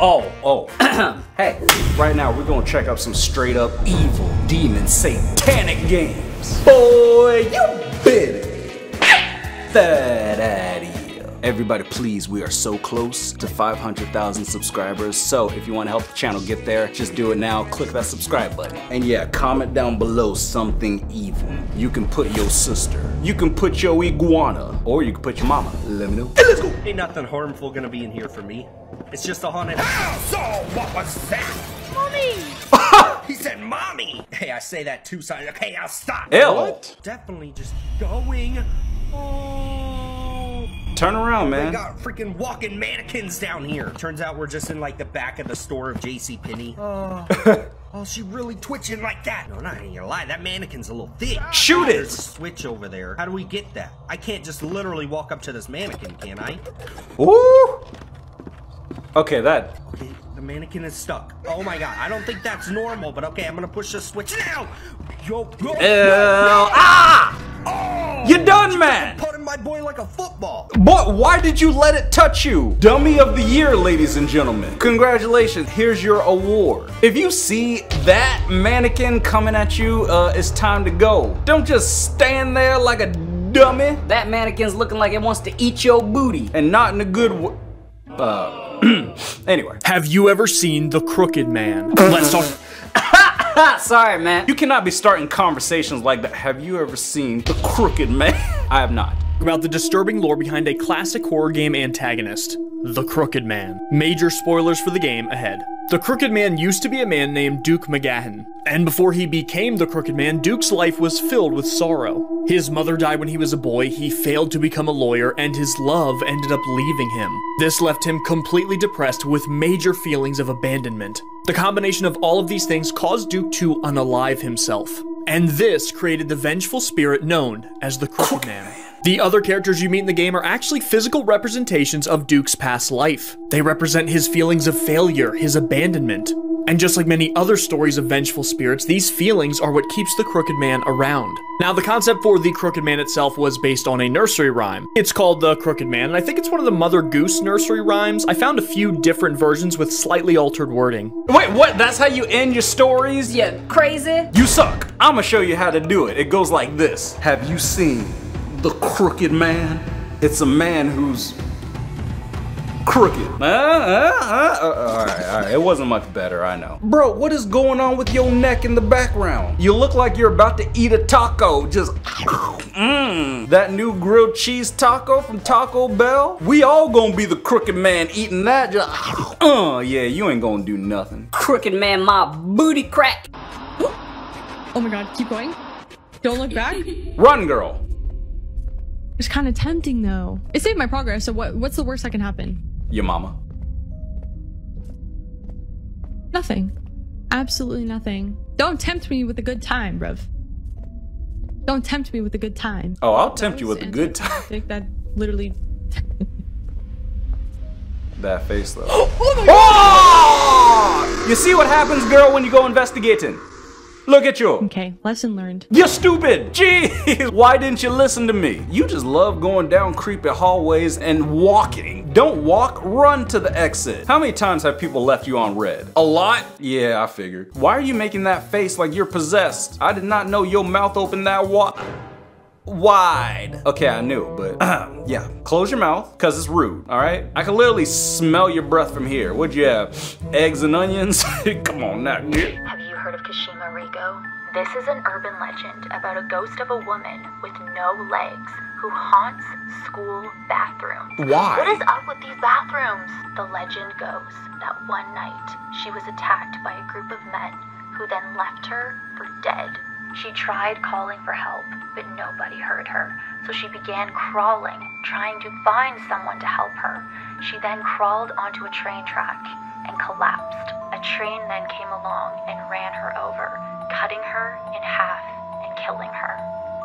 Oh, oh. hey, right now we're gonna check out some straight up evil, demon, satanic games. Boy, you bet it. That out here. Everybody, please, we are so close to 500,000 subscribers. So if you want to help the channel get there, just do it now. Click that subscribe button. And yeah, comment down below something evil. You can put your sister, you can put your iguana, or you can put your mama. Let me know. Hey, let's go. Ain't nothing harmful gonna be in here for me. It's just a haunted. house. So, what was that? Mommy. he said, "Mommy." Hey, I say that two sides. Okay, I'll stop. Ew. Definitely just going. Oh. Turn around, They man. got freaking walking mannequins down here. Turns out we're just in like the back of the store of J.C. Penney. Oh, oh, she really twitching like that? No, not ain't gonna lie. That mannequin's a little thick. Shoot There's a it. switch over there. How do we get that? I can't just literally walk up to this mannequin, can I? Ooh. Okay, that. Okay, the mannequin is stuck. Oh my god, I don't think that's normal, but okay, I'm gonna push the switch now. Yo, yo, Ew. Ah! Oh, You done, man. Putting my boy like a football. Boy, why did you let it touch you? Dummy of the year, ladies and gentlemen. Congratulations, here's your award. If you see that mannequin coming at you, uh, it's time to go. Don't just stand there like a dummy That mannequin's looking like it wants to eat your booty. and not in a good way. Uh, anyway. Have you ever seen The Crooked Man? Let's talk. Sorry, man. You cannot be starting conversations like that. Have you ever seen The Crooked Man? I have not. about the disturbing lore behind a classic horror game antagonist, The Crooked Man. Major spoilers for the game ahead. The Crooked Man used to be a man named Duke McGahan, and before he became the Crooked Man, Duke's life was filled with sorrow. His mother died when he was a boy, he failed to become a lawyer, and his love ended up leaving him. This left him completely depressed with major feelings of abandonment. The combination of all of these things caused Duke to unalive himself. And this created the vengeful spirit known as the Crooked Man. The other characters you meet in the game are actually physical representations of Duke's past life. They represent his feelings of failure, his abandonment. And just like many other stories of vengeful spirits, these feelings are what keeps the Crooked Man around. Now, the concept for the Crooked Man itself was based on a nursery rhyme. It's called The Crooked Man, and I think it's one of the Mother Goose nursery rhymes. I found a few different versions with slightly altered wording. Wait, what? That's how you end your stories? Yeah, crazy? You suck. I'm gonna show you how to do it. It goes like this Have you seen The Crooked Man? It's a man who's crooked. Uh, uh, uh, uh, all right, all right. It wasn't much better, I know. Bro, what is going on with your neck in the background? You look like you're about to eat a taco. Just, mmm. That new grilled cheese taco from Taco Bell? We all gonna be the crooked man eating that. Just, uh, yeah, you ain't gonna do nothing. Crooked man, my booty crack. Oh my god, keep going. Don't look back. Run, girl. It's kind of tempting though. It saved my progress, so what, what's the worst that can happen? Your mama. Nothing. Absolutely nothing. Don't tempt me with a good time, bruv. Don't tempt me with a good time. Oh, I'll That tempt you with a good time. anticlimactic. That literally. That face though. oh! You see what happens, girl, when you go investigating? Look at you. Okay, lesson learned. You're stupid. Jeez. Why didn't you listen to me? You just love going down creepy hallways and walking. Don't walk, run to the exit. How many times have people left you on red? A lot? Yeah, I figured. Why are you making that face like you're possessed? I did not know your mouth opened that wide. Wide. Okay, I knew, but yeah. Close your mouth, cause it's rude, alright? I can literally smell your breath from here. What'd you have? Eggs and onions? Come on now, yeah. Have you heard of Kashima Reiko? This is an urban legend about a ghost of a woman with no legs who haunts school bathrooms. Why? What is up with these bathrooms? The legend goes that one night she was attacked by a group of men who then left her for dead. She tried calling for help, but nobody heard her, so she began crawling, trying to find someone to help her. She then crawled onto a train track and collapsed. A train then came along and ran her over, cutting her in half and killing her.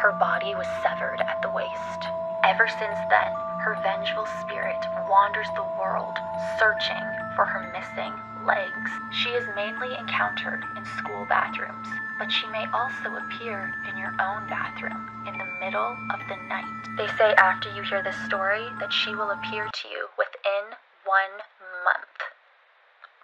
Her body was severed at the waist. Ever since then, her vengeful spirit wanders the world searching for her missing legs. She is mainly encountered in school bathrooms, but she may also appear in your own bathroom in the middle of the night. They say after you hear this story that she will appear to you within one.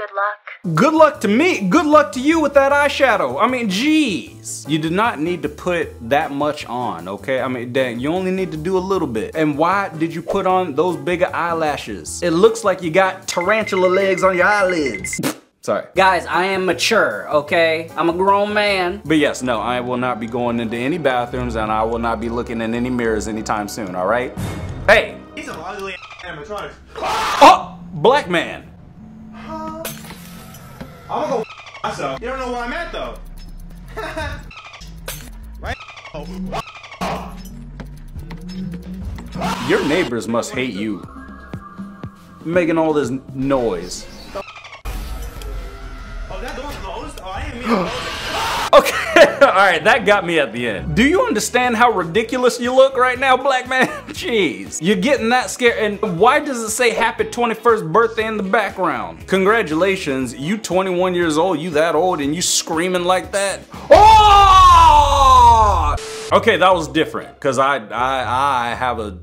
Good luck. Good luck to me. Good luck to you with that eyeshadow. I mean, jeez. You do not need to put that much on, okay? I mean, dang, you only need to do a little bit. And why did you put on those bigger eyelashes? It looks like you got tarantula legs on your eyelids. Sorry. Guys, I am mature, okay? I'm a grown man. But yes, no, I will not be going into any bathrooms and I will not be looking in any mirrors anytime soon, all right? Hey! He's an ugly animatronic. Oh! Black man! I'm gonna go myself. You don't know where I'm at though. right? Your neighbors must hate you. Making all this noise. Oh, that? Oh, I didn't mean to close it. Okay, alright, that got me at the end. Do you understand how ridiculous you look right now, black man? Jeez. You're getting that scared, and why does it say happy 21st birthday in the background? Congratulations, you 21 years old, you that old, and you screaming like that? Oh! Okay, that was different, because I, I, I have a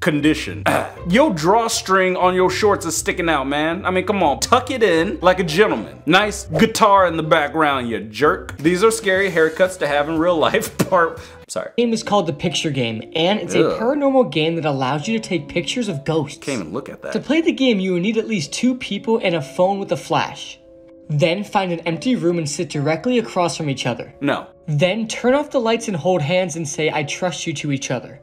condition. your drawstring on your shorts is sticking out, man. I mean, come on, tuck it in like a gentleman. Nice guitar in the background, you jerk. These are scary haircuts to have in real life. Part, sorry. game is called The Picture Game, and it's a paranormal game that allows you to take pictures of ghosts. Can't even look at that. To play the game, you will need at least two people and a phone with a flash. Then find an empty room and sit directly across from each other. No. Then turn off the lights and hold hands and say, I trust you to each other.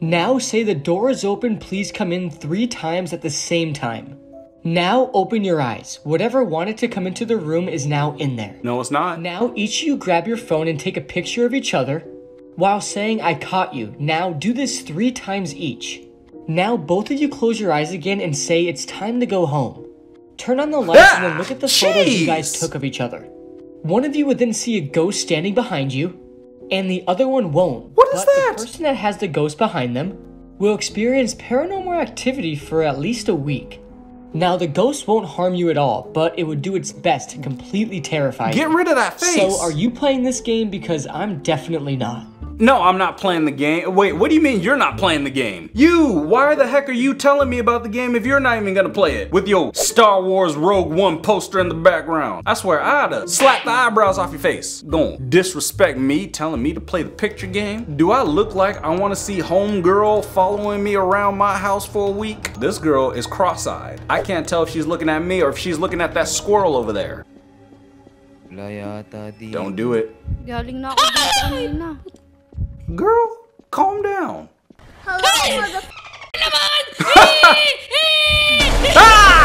Now say the door is open, please come in three times at the same time. Now open your eyes. Whatever wanted to come into the room is now in there. No, it's not. Now each of you grab your phone and take a picture of each other while saying, I caught you. Now do this three times each. Now both of you close your eyes again and say, It's time to go home. Turn on the lights and then look at the ah, photos you guys took of each other. One of you would then see a ghost standing behind you, and the other one won't. What is but that? The person that has the ghost behind them will experience paranormal activity for at least a week. Now, the ghost won't harm you at all, but it would do its best to completely terrify Get you. Get rid of that face. So, are you playing this game? Because I'm definitely not. No, I'm not playing the game. Wait, what do you mean you're not playing the game? You! Why the heck are you telling me about the game if you're not even gonna play it? With your Star Wars Rogue One poster in the background. I swear, I'd have slapped the eyebrows off your face. Don't disrespect me telling me to play the picture game? Do I look like I wanna see homegirl following me around my house for a week? This girl is cross-eyed. I can't tell if she's looking at me or if she's looking at that squirrel over there. Don't do it. Galing na ako dito kanina. Girl, calm down. Hello, mother...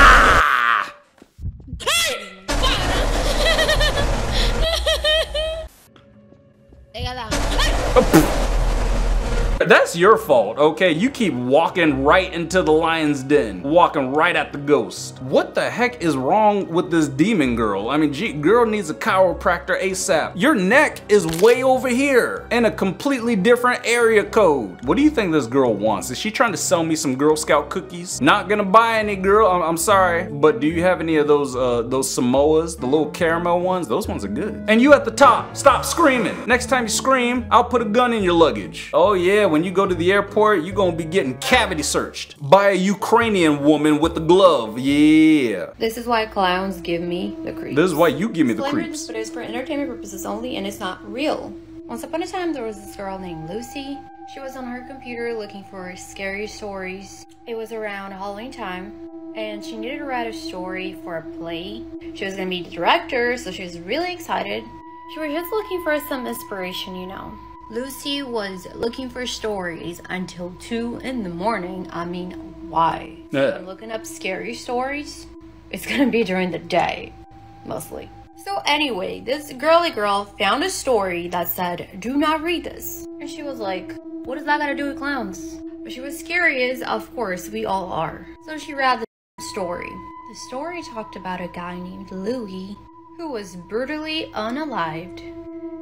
That's your fault, okay? You keep walking right into the lion's den, walking right at the ghost. What the heck is wrong with this demon girl? I mean, gee, girl needs a chiropractor ASAP. Your neck is way over here in a completely different area code. What do you think this girl wants? Is she trying to sell me some Girl Scout cookies? Not gonna buy any, girl. I'm, I'm sorry, but do you have any of those uh, those Samoas, the little caramel ones? Those ones are good. And you at the top, stop screaming. Next time you scream, I'll put a gun in your luggage. Oh yeah, when you go to the airport, you're gonna be getting cavity searched by a Ukrainian woman with a glove. Yeah. This is why clowns give me the creeps. This is why you give me the Disclaimer, creeps. But it's for entertainment purposes only, and it's not real. Once upon a time, there was this girl named Lucy. She was on her computer looking for scary stories. It was around Halloween time, and she needed to write a story for a play. She was gonna be the director, so she was really excited. She was just looking for some inspiration, you know. Lucy was looking for stories until 2 in the morning. I mean, why? Yeah. I'm looking up scary stories. It's gonna be during the day, mostly. So, anyway, this girly girl found a story that said, Do not read this. And she was like, What does that got to do with clowns? But she was curious, of course, we all are. So, she read the story. The story talked about a guy named Louis who was brutally unalived.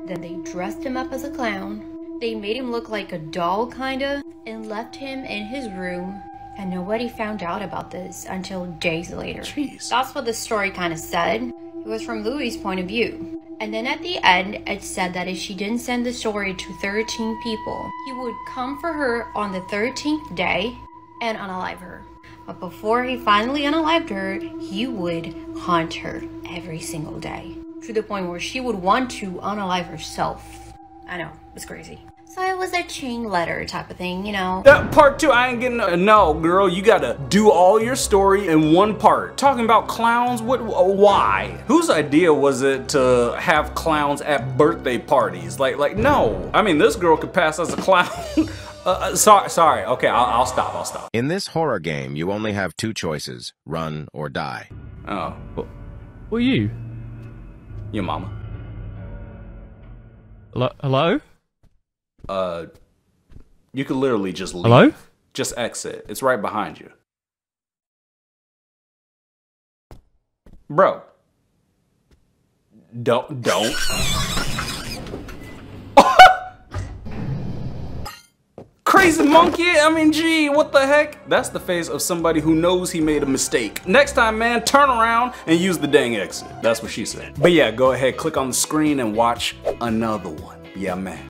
Then they dressed him up as a clown. They made him look like a doll, kinda, and left him in his room. And nobody found out about this until days later. Jeez. That's what the story kind of said. It was from Louis' point of view. And then at the end, it said that if she didn't send the story to 13 people, he would come for her on the 13th day and unalive her. But before he finally unalived her, he would haunt her every single day. To the point where she would want to unalive herself. I know, it's crazy. So it was a chain letter type of thing, you know. Uh, part two, I ain't getting, no, girl, you gotta do all your story in one part. Talking about clowns, what, why? Whose idea was it to have clowns at birthday parties? Like, like, no. I mean, this girl could pass as a clown. uh, uh, sorry, sorry, okay, I'll, I'll stop, I'll stop. In this horror game, you only have two choices, run or die. Oh, well, What are you? Your mama. Hello? Hello? Uh, you could literally just leave. Hello? Just exit. It's right behind you. Bro. Don't, don't. Crazy monkey, I mean, gee, what the heck? That's the face of somebody who knows he made a mistake. Next time, man, turn around and use the dang exit. That's what she said. But yeah, go ahead, click on the screen and watch another one. Yeah, man.